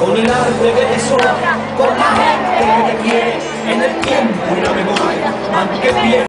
con el arte que te sobra, con la gente que te quiere, en el tiempo y la memoria, aunque pierdas.